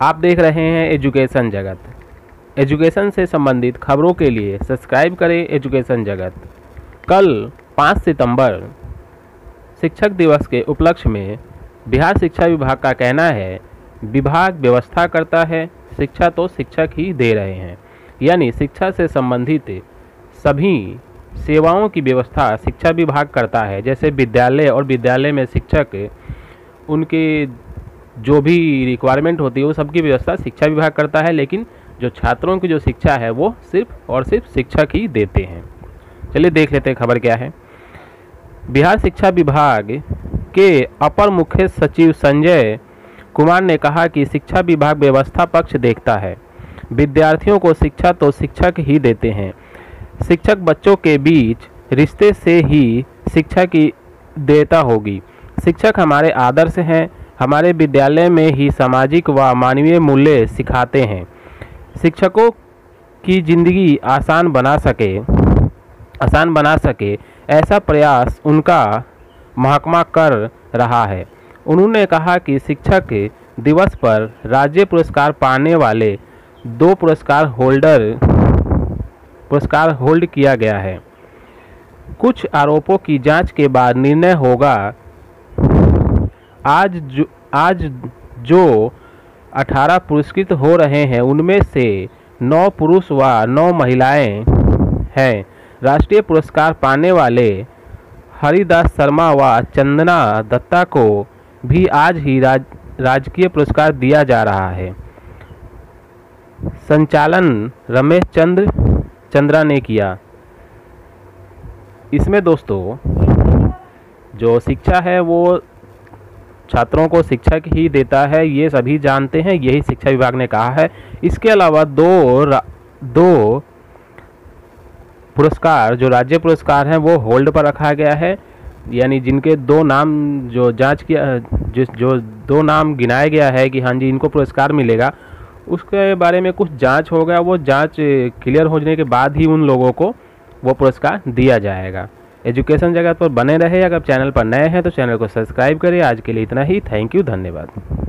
आप देख रहे हैं एजुकेशन जगत। एजुकेशन से संबंधित खबरों के लिए सब्सक्राइब करें एजुकेशन जगत। कल 5 सितंबर, शिक्षक दिवस के उपलक्ष्य में बिहार शिक्षा विभाग का कहना है, विभाग व्यवस्था करता है, शिक्षा तो शिक्षक ही दे रहे हैं। यानी शिक्षा से संबंधित सभी सेवाओं की व्यवस्था शिक्षा विभाग करता है, जैसे विद्यालय और विद्यालय में शिक्षक, उनके जो भी रिक्वायरमेंट होती है, वो सबकी व्यवस्था शिक्षा विभाग करता है, लेकिन जो छात्रों की जो शिक्षा है, वो सिर्फ़ और सिर्फ़ शिक्षक ही देते हैं। चलिए देख लेते हैं खबर क्या है। बिहार शिक्षा विभाग के अपर मुख्य सचिव संजय कुमार ने कहा कि शिक्षा विभाग व्यवस्था पक्ष देखता है। विद्यार्थियों को शिक्षा तो शिक्षक ही देते हैं। शिक्षक बच्चों के बीच रिश्ते से ही शिक्षा की देता होगी। शिक्षक हमारे आदर्श हैं हमारे विद्यालय में ही सामाजिक व मानवीय मूल्य सिखाते हैं। शिक्षकों की ज़िंदगी आसान बना सके, आसान बना सके, ऐसा प्रयास उनका महकमा कर रहा है। उन्होंने कहा कि शिक्षक दिवस पर राज्य पुरस्कार पाने वाले दो पुरस्कार होल्डर, पुरस्कार होल्ड किया गया है। कुछ आरोपों की जाँच के बाद निर्णय होगा आज जो आज जो 18 पुरस्कृत हो रहे हैं, उनमें से नौ पुरुष व नौ महिलाएँ हैं। राष्ट्रीय पुरस्कार पाने वाले हरिदास शर्मा व चंदना दत्ता को भी आज ही राज, राजकीय पुरस्कार दिया जा रहा है। संचालन रमेश चंद्र, चंद्रा ने किया। इसमें दोस्तों, जो शिक्षा है वो छात्रों को शिक्षक ही देता है, ये सभी जानते हैं, यही शिक्षा विभाग ने कहा है। इसके अलावा दो दो पुरस्कार, जो राज्य पुरस्कार हैं, वो होल्ड पर रखा गया है। यानी जिनके दो नाम जो जाँच किया, जिस, जो दो नाम गिनाया गया है कि हाँ जी, इनको पुरस्कार मिलेगा, उसके बारे में कुछ जाँच होगा वो जाँच क्लियर होने के बाद ही उन लोगों को वो पुरस्कार दिया जाएगा। एजुकेशन जगत पर बने रहे। अगर चैनल पर नए हैं तो चैनल को सब्सक्राइब करें। आज के लिए इतना ही। थैंक यू, धन्यवाद।